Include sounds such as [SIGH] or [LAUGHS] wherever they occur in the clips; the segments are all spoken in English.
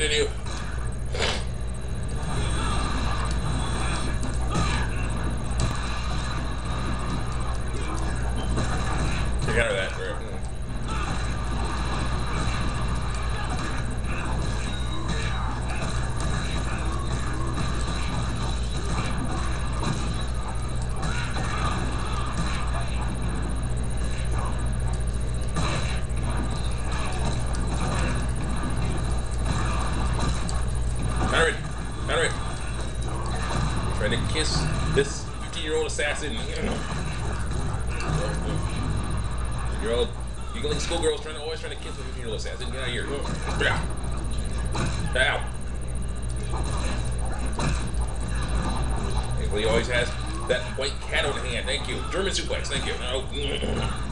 Continue. This 15 year old assassin. You're all giggling schoolgirls trying to always trying to kiss a 15 year old assassin. Get out of here. Yeah. Ow. He always has that white cat on hand. Thank you. German suplex. Thank you. No. Mm-hmm.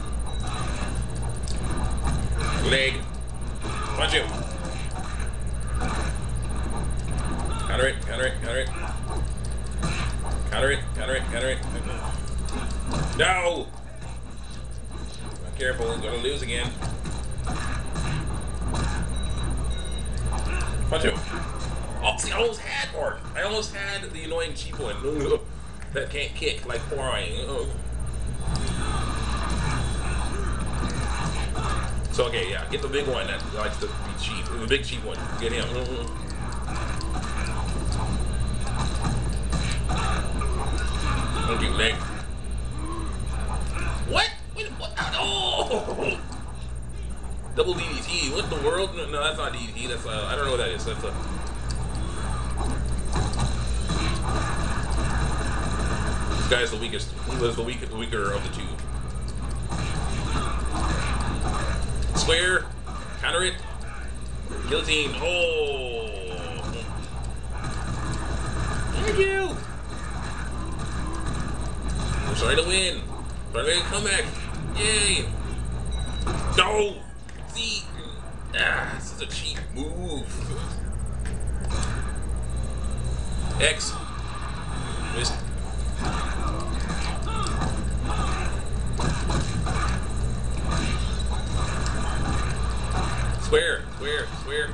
Leg. Punch him. Counter it, counter it, counter it. Counter it, counter it, counter it. No! Not careful, I'm gonna lose again. Punch him. Oh, see, I almost had Mark. I almost had the annoying cheap one [LAUGHS] that can't kick like Orion. So okay, yeah, get the big one that likes to be cheap. The big cheap one. Get him. Don't get. What? Wait, what? Oh! Double DDT. What the world? No, no, that's not DDT. That's uh, I don't know what that is. That's a. This guy's the weakest. He was the weak, weaker of the two. Square. Counter it. Guillotine. Oh. Thank you. I'm trying to win. Trying to make a comeback. Yay. No. See. Ah, this is a cheap move. X. Missed. Square, square, square.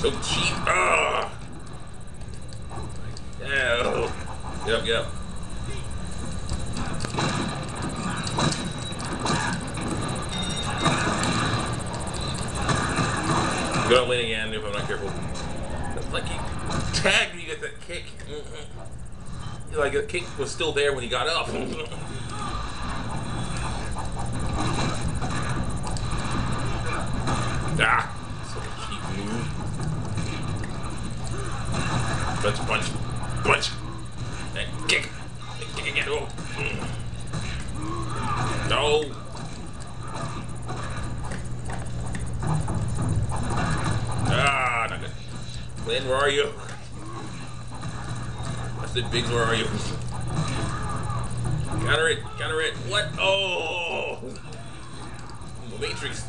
So cheap. Ah. Yeah. Get up, get up. Gonna win again if I'm not careful. Like he tagged me, with that kick. Mhm. Like the kick was still there when he got up. [LAUGHS] ah, such a cheap move. Punch, punch, punch. And kick. And kick again. Oh. No. Ah, not good. Lynn, where are you? I said, Biggs, where are you? Counter it, counter it. What? Oh! Matrix.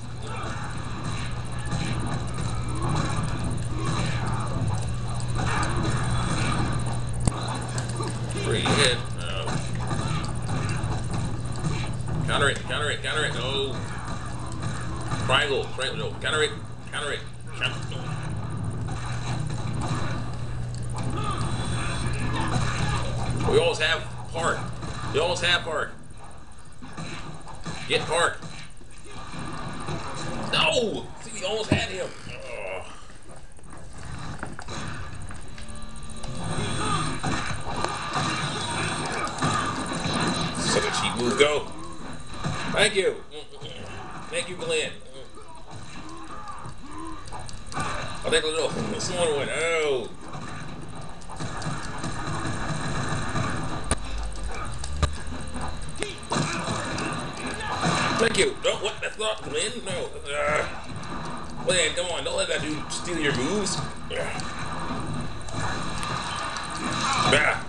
Pretty hit. No. Counter it, counter it, counter it. No. Triangle, triangle. No, counter it, counter it. Counter. We always have Park. We always have Park. Get Park. No! See, we almost had him. Move. Go. Thank you. Thank you, Glenn. I'll take a little [LAUGHS] smaller one. Oh. Thank you. No, what? That's not Glenn. No. Uh, Glenn, come on. Don't let that dude steal your moves. Ah.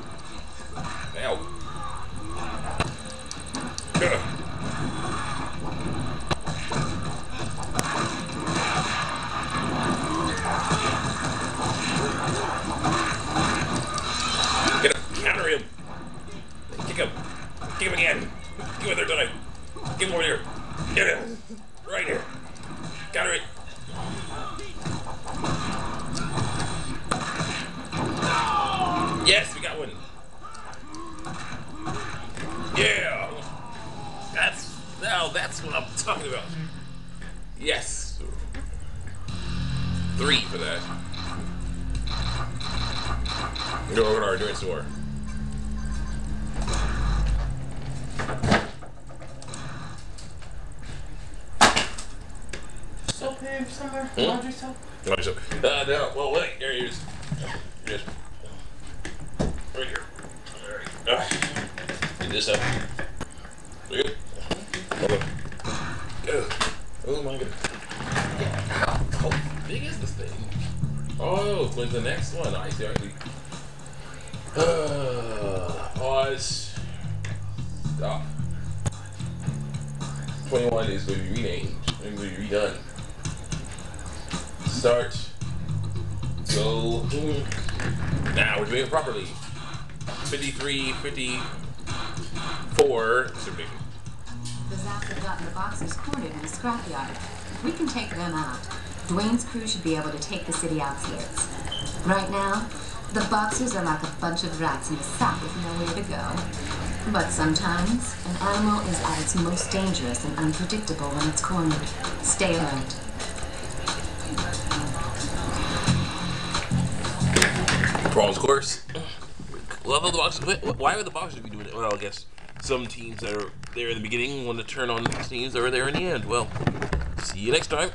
Three for that. Go over to our endurance more. Soap here somewhere? Hmm? Laundry soap? Like so. Uh, no. Well, wait. Here it is. Just right here. All right. Ah. Get this up. We good? Hold on. Oh, oh my goodness. How, big is this thing? Oh, when's the next one? I see. I see. Uh, pause. Stop. 21 is going to be renamed. It's going to be redone. Start. Go. Now we're doing it properly. 53, 54. Submission. The Zaps have gotten the boxers cornered in the scrapyard. We can take them out. Dwayne's crew should be able to take the city outskirts. Right now, the boxers are like a bunch of rats in a sack with nowhere to go. But sometimes, an animal is at its most dangerous and unpredictable when it's cornered. Stay alert. Brawl's course. Level the box. Why would the boxers be doing it? Well, I guess some teams that are there in the beginning want to turn on teams that are there in the end. Well, see you next time.